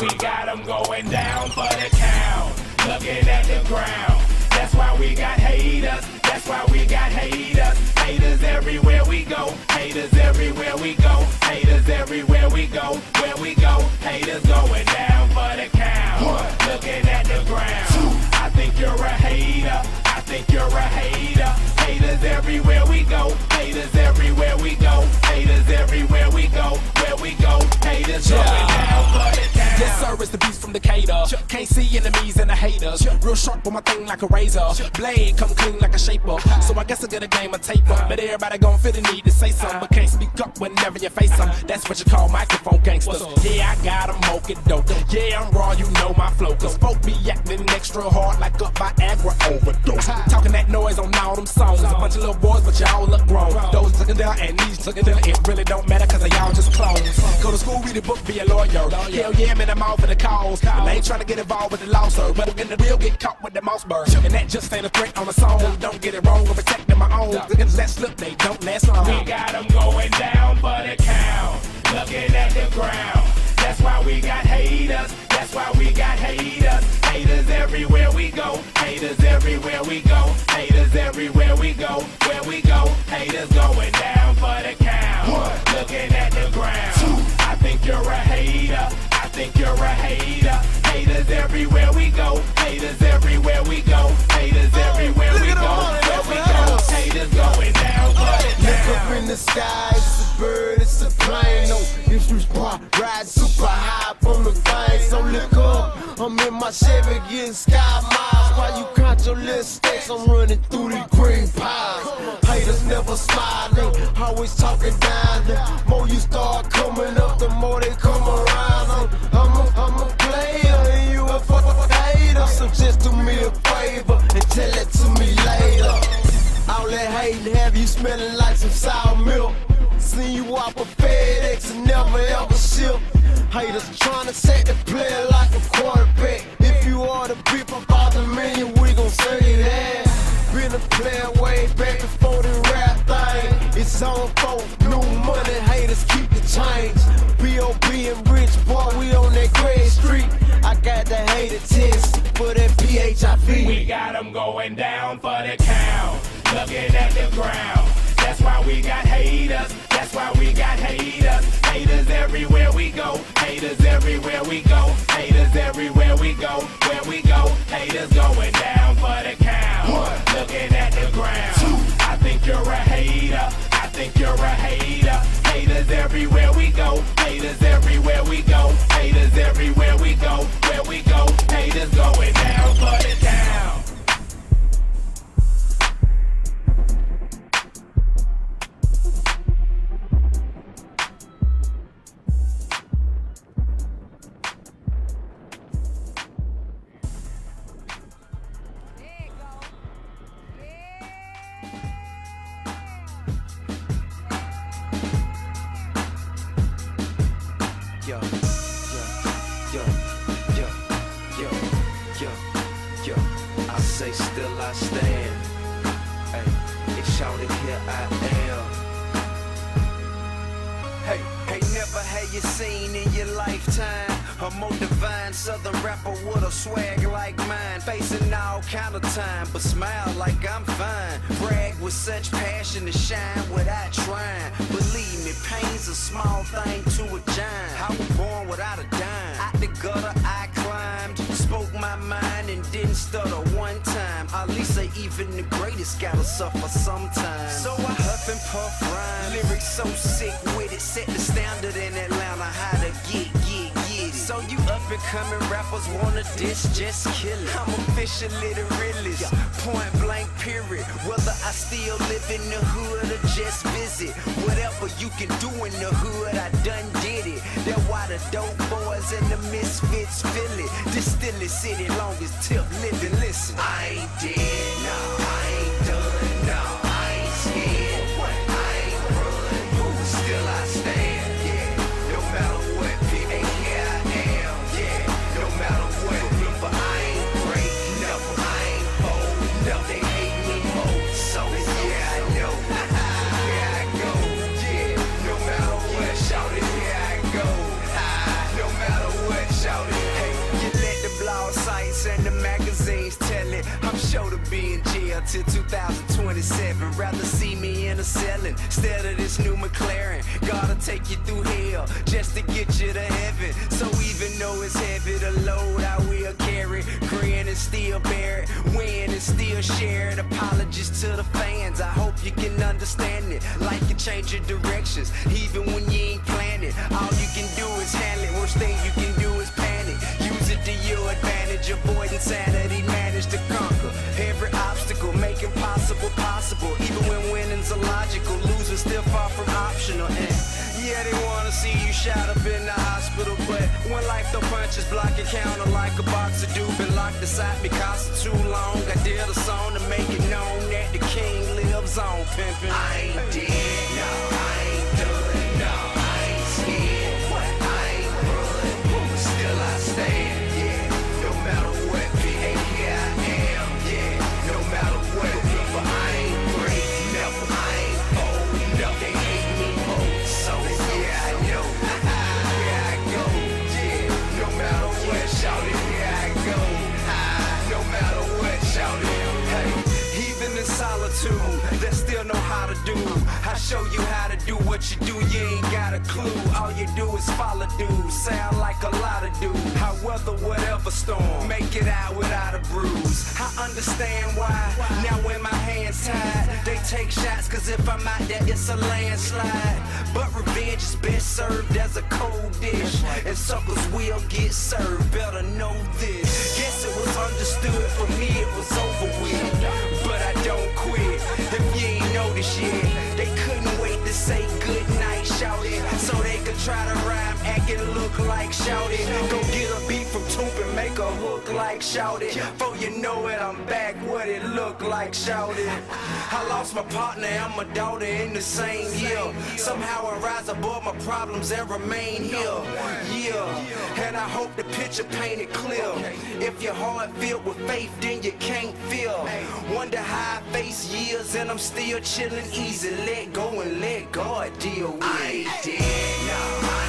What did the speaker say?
We got them going down for the count. Looking at the ground. That's why we got haters. That's why we got haters. Haters everywhere we go. Haters everywhere we go. Haters everywhere we go. Where we go. Haters going down enemies Real sharp on my thing like a razor. Blade come clean like a shaper. So I guess I get a game of taper. But everybody gon' feel the need to say something. But can't speak up whenever you face them. That's what you call microphone gangsters. Yeah, I got got 'em moking dope. Yeah, I'm raw, you know my flow. Cause folk be acting extra hard like a Viagra overdose. Talking that noise on all them songs. A bunch of little boys, but y'all look grown. Those looking down and these looking down. It really don't matter cause y'all just clones. Go to school, read a book, be a lawyer. Hell yeah, man, I'm all for the cause. And they ain't trying to get involved with the law, sir. But in the real, get caught with the mouse bird. And that just ain't a threat on the song. Don't get it wrong, I'm protecting my own. Niggas that slip, they don't last long. We got them going down for the count. Looking at the ground. That's why we got haters. That's why we got haters. Haters everywhere we go. Haters everywhere we go. Haters everywhere we go. Where we go. Haters going down for the count. One. Looking at the ground. Two. I think you're a hater. I think you're a hater. Haters everywhere we go. Sky, it's a bird, it's a plane. No, it's just bar, ride super high from the thing. So look up, I'm in my Chevy getting sky miles. While you count your little stacks, I'm running through the green piles. Haters never smiling, always talking down. The more you start coming up, the more they come around. I'm, I'm, a, I'm a player, and you a fuck hater. So just do me a favor and tell it to me later. All that hating have you smelling like some sour milk. Seen you off a FedEx and never ever ship. Haters trying to set the player like a quarterback. If you are the beef about the million, we gon' say that. Been a player way back before the rap thing. It's on for new money, haters keep the change. B.O.B. and Rich Boy, we on that gray street. I got the hater test for that PHIV. We got them going down for the count. Looking at the ground. That's why we got haters. That's why we got haters. Haters everywhere we go. Haters everywhere we go. Haters everywhere we go. Where we go. Haters going down for the count. One. Looking at the ground. Two. I think you're a hater. I think you're a hater. Haters everywhere we go. Haters everywhere yo. I say still I stand. Hey, it's shouted here I am. Hey, hey, never had you seen in your lifetime a more divine southern rapper with a swag like mine. Facing all kind of time, but smile like I'm fine. Brag with such passion to shine without trying. Believe me, pain's a small thing to a giant. I was born without a dime. Out the gutter, I. Spoke my mind and didn't stutter one time. At least even the greatest gotta suffer sometimes. So I huff and puff rhyme. Lyrics so sick with it. Set the standard in Atlanta. So up and coming rappers wanna diss, just kill it. I'm officially the realest. Point blank period. Whether I still live in the hood or just visit. Whatever you can do in the hood, I done did it. That's why the dope boys and the misfits feel it. This still is city long as tip living. Listen, I ain't dead, no, and the magazines tell it. I'm sure to be in jail till 2027. Rather see me in a cell instead of this new McLaren. Gotta take you through hell just to get you to heaven. So even though it's heavy to load, I will carry. Grin and still bear it. Win and still share it. Apologies to the fans. I hope you can understand it. Like you change your directions, even when you ain't planned it. All you can do is handle it. Worst thing you can advantage. Avoid insanity. Manage to conquer every obstacle. Make impossible possible. Even when winning's illogical, losing still far from optional. And yeah, they wanna see you shot up in the hospital, but when life throw punches, block your counter like a boxer do. Been locked inside me cause too long. I did a song to make it known that the king lives on, pimpin'. I ain't dead, clue. All you do is follow dudes, sound like a lot of dudes. I weather whatever storm, make it out without a bruise. I understand why, now when my hands tied, they take shots, cause if I'm out there, it's a landslide. But revenge is best served as a cold dish, and suckers will get served, better know this. Guess it was understood, for me it was over with. But I don't quit, if you ain't noticed yet, they couldn't say good night, shout it, so they could try to rhyme, act and look like shout it. Go get a beat from Toop and make a hook like shout it. You know it, I'm back, what it look like shout it. I lost my partner and my daughter in the same year. Somehow I rise above my problems and remain here. Yeah, and I hope the picture painted clear. If your heart filled with faith, then you can't feel. Wonder how I face years and I'm still chilling easy. Let go and let God deal with it. Nah.